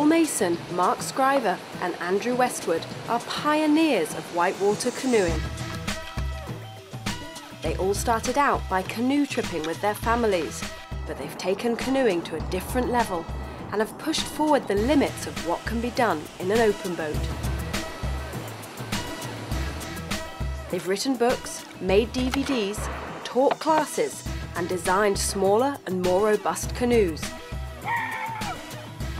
Mason, Mark Scriver, and Andrew Westwood are pioneers of whitewater canoeing. They all started out by canoe tripping with their families, but they've taken canoeing to a different level and have pushed forward the limits of what can be done in an open boat. They've written books, made DVDs, taught classes, and designed smaller and more robust canoes.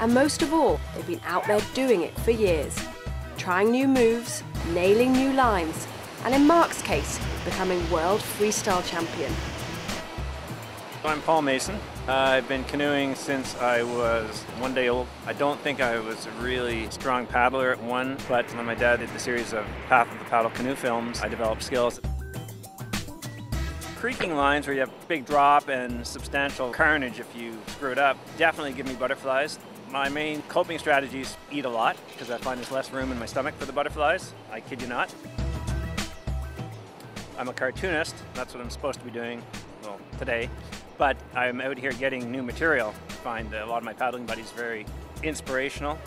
And most of all, they've been out there doing it for years, trying new moves, nailing new lines, and in Mark's case, becoming world freestyle champion. I'm Paul Mason. Uh, I've been canoeing since I was one day old. I don't think I was a really strong paddler at one, but when my dad did the series of Path of the Paddle canoe films, I developed skills. Creeking lines where you have big drop and substantial carnage if you screw it up definitely give me butterflies. My main coping strategies eat a lot because I find there's less room in my stomach for the butterflies. I kid you not. I'm a cartoonist. That's what I'm supposed to be doing, well, today. But I'm out here getting new material. I find a lot of my paddling buddies very inspirational.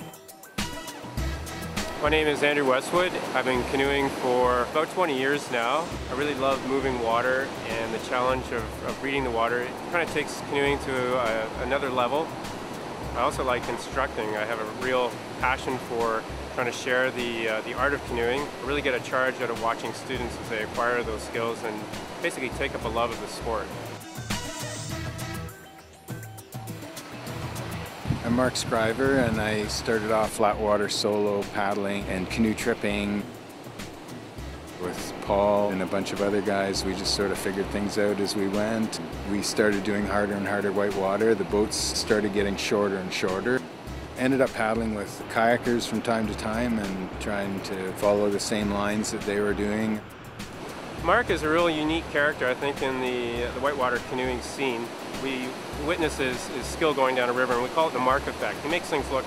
My name is Andrew Westwood. I've been canoeing for about 20 years now. I really love moving water and the challenge of, of reading the water. It kind of takes canoeing to a, another level. I also like instructing. I have a real passion for trying to share the, uh, the art of canoeing. I really get a charge out of watching students as they acquire those skills and basically take up a love of the sport. I'm Mark Scriver and I started off flat water solo paddling and canoe tripping with Paul and a bunch of other guys. We just sort of figured things out as we went. We started doing harder and harder whitewater. The boats started getting shorter and shorter. Ended up paddling with kayakers from time to time and trying to follow the same lines that they were doing. Mark is a really unique character, I think, in the, the whitewater canoeing scene. We witness his, his skill going down a river, and we call it the Mark effect. He makes things look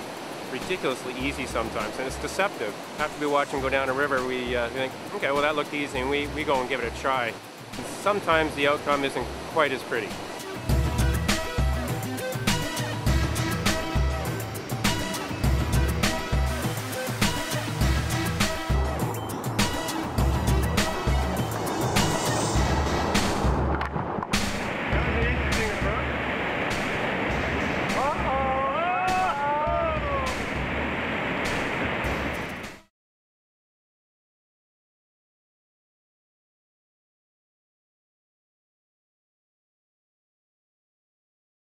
ridiculously easy sometimes, and it's deceptive. After we watch him go down a river, we uh, think, okay, well that looked easy, and we, we go and give it a try. And sometimes the outcome isn't quite as pretty.